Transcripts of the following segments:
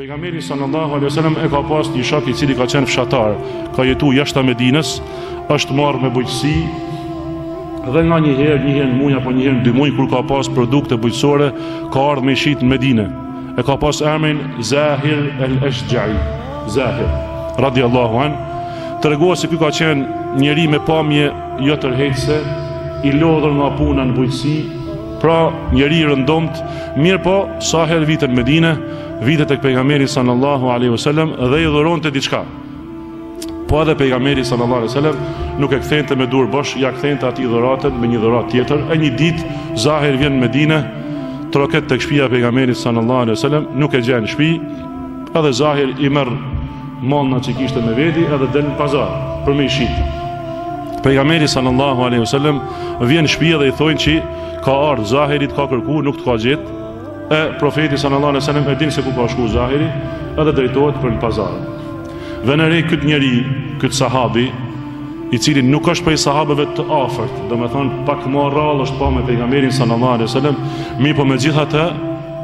Pejgamberi sallallahu alaihi wasallam e ka pas një shok i cili ka qenë fshatar, ka jetu jashtë Medinës, është marrë me bujqësi dhe nga një herë, një herë në muaj apo një herë në dy muaj kur ka pas produkte bujqësore, ka ardh me i shit në Medinë. E ka pas emrin Zahir al-Ashja'i, Zahir radiallahu anhu, tregohet se ky ka qenë njeri me pamje Jo tërheqëse, i lodhur nga puna në bujqësi, pra njeri i rëndomt, mirëpo, sa herë vite në Medine, vite tek pejgamberi sallallahu alaihi wasallam dhe i dhuronte diçka. Po edhe pejgamberi sallallahu alaihi wasallam nuk e kthente me dur bosh, ja kthente atij dhuratën me një dhuratë tjetër. E një ditë Zahir vjen në Medine, troket tek shpia e pejgamberit sallallahu alaihi wasallam, nuk e gjen në shpi. Edhe Zahir i merr Mallnat që i kishte me vedi edhe del në pazar për me i shit. Pejgamberi sallallahu alaihi wasallam vjen në shpi edhe i thonë që ka ardh Zahiri të ka kërku, nuk të ka gjet. E profeti sallallahu alaihi wasallam e din se ku ka shku Zahiri, edhe drejtohet për në pazar. Vini re kyt njeri, kyt sahabi, i cili nuk është prej sahabeve të afërt, domethënë pak më rrallë është pa me pejgamberin sallallahu alaihi wasallam, mirëpo megjithatë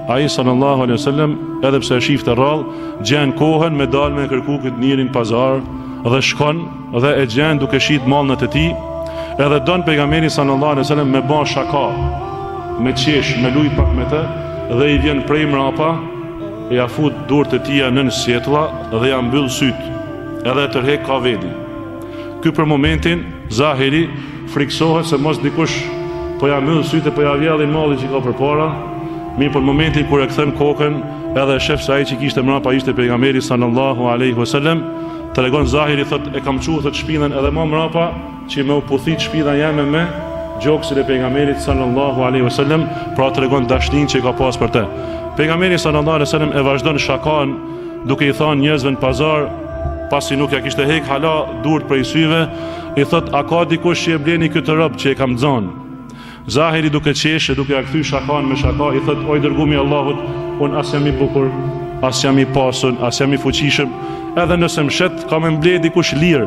Ai sallallahu alejhi ve sellem edhe pse e shifte rrallë, gjen kohën me dalë me kërku kit njeri në pazar dhe shkon dhe e gjen duke shit mallnat e tij, edhe don pejgamberi sallallahu alejhi ve sellem me ba shaka, me qesh, me lujt pak me të dhe i vjen prej mrapa e ja fut durt e tia nën sjetulla dhe ja mbyll syt edhe e tërhek ka vedi. Ky për momentin, Zahiri, frikësohet se mos dikush po ja mbyll sytë e po ja vjedh mallin që ka përpara, mirëpo në momentin kur e kthen kokën edhe e shef se ai që kishte mrapa ishte Pejgamberi sallallahu alejhi ve sellem, tregon Zahiri thotë e kam çu thotë shpinën edhe ma mrapa që me u puthit shpina jeme me gjoksin e Pejgamberit sallallahu alejhi ve sellem, pra tregon dashninë që ka pas për të. Pejgamberi sallallahu alejhi ve sellem e vazhdon shakanë duke i thanë njerëzve në pazar, pasi nuk ja kishte hek hala durt prej syve, i thot a ka dikush që e blen kyt rob që e kam xan. Zahiri duke qesh e duke ja kthy shakan me shaka i thot o i dërgumi i Allahut, un as jam i bukur, as jam i pasun, as jam i fuqishëm, edhe nëse më shet ka me m'ble dikush lirë.